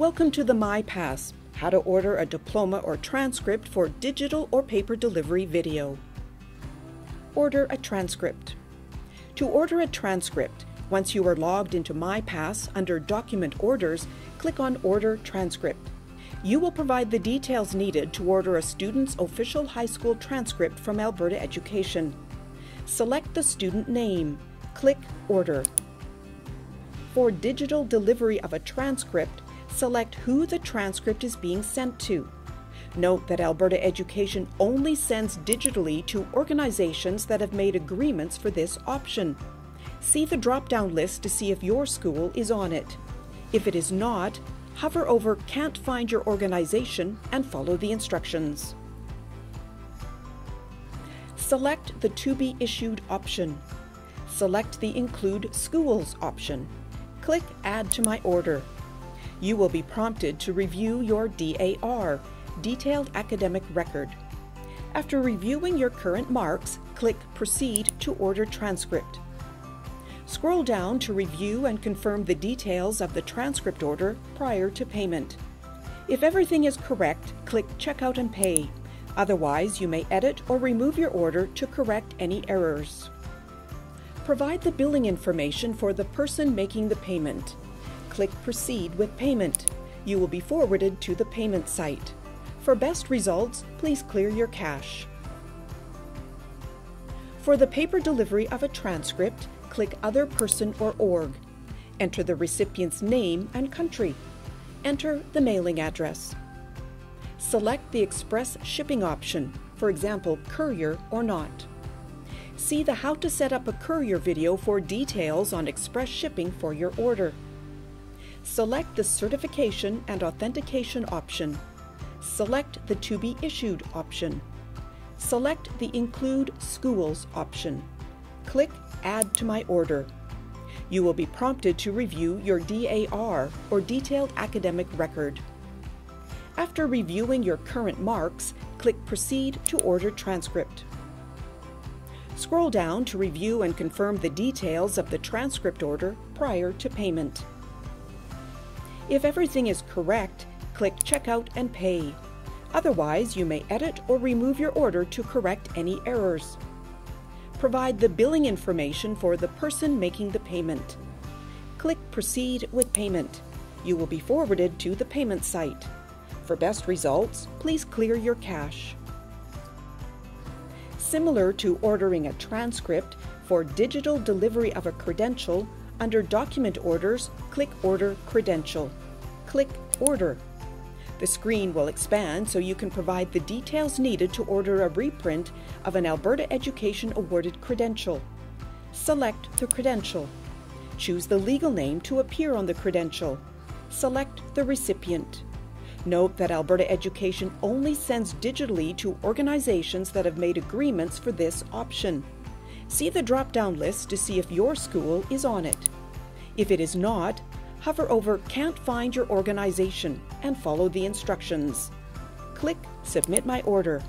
Welcome to the MyPass, how to order a diploma or transcript for digital or paper delivery video. Order a transcript. To order a transcript, once you are logged into MyPass under Document Orders, click on Order Transcript. You will provide the details needed to order a student's official high school transcript from Alberta Education. Select the student name. Click Order. For digital delivery of a transcript, select who the transcript is being sent to. Note that Alberta Education only sends digitally to organizations that have made agreements for this option. See the drop down list to see if your school is on it. If it is not, hover over Can't Find Your Organization and follow the instructions. Select the To Be Issued option. Select the Include Schools option. Click Add to My Order. You will be prompted to review your DAR, Detailed Academic Record. After reviewing your current marks, click Proceed to Order Transcript. Scroll down to review and confirm the details of the transcript order prior to payment. If everything is correct, click Checkout and Pay. Otherwise, you may edit or remove your order to correct any errors. Provide the billing information for the person making the payment. Click Proceed with Payment. You will be forwarded to the payment site. For best results, please clear your cache. For the paper delivery of a transcript, click Other Person or Org. Enter the recipient's name and country. Enter the mailing address. Select the express shipping option, for example, courier or not. See the How to Set Up a Courier video for details on express shipping for your order. Select the Certification and Authentication option. Select the To Be Issued option. Select the Include Schools option. Click Add to my order. You will be prompted to review your DAR or Detailed Academic Record. After reviewing your current marks, click Proceed to Order Transcript. Scroll down to review and confirm the details of the transcript order prior to payment. If everything is correct, click Checkout and Pay. Otherwise, you may edit or remove your order to correct any errors. Provide the billing information for the person making the payment. Click Proceed with Payment. You will be forwarded to the payment site. For best results, please clear your cache. Similar to ordering a transcript, for digital delivery of a credential, under Document Orders, click Order Credential. Click Order. The screen will expand so you can provide the details needed to order a reprint of an Alberta Education awarded credential. Select the credential. Choose the legal name to appear on the credential. Select the recipient. Note that Alberta Education only sends digitally to organizations that have made agreements for this option. See the drop down list to see if your school is on it. If it is not, hover over Can't Find Your Organization and follow the instructions. Click Submit My Order.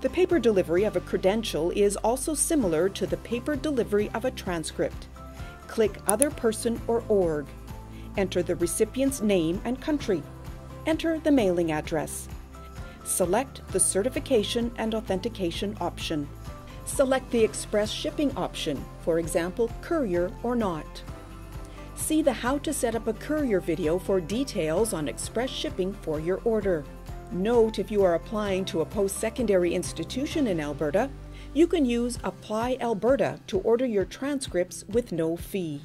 The paper delivery of a credential is also similar to the paper delivery of a transcript. Click Other Person or Org. Enter the recipient's name and country. Enter the mailing address. Select the Certification and Authentication option. Select the Express Shipping option, for example, Courier or not. See the How to Set Up a Courier video for details on express shipping for your order. Note if you are applying to a post secondary institution in Alberta, you can use Apply Alberta to order your transcripts with no fee.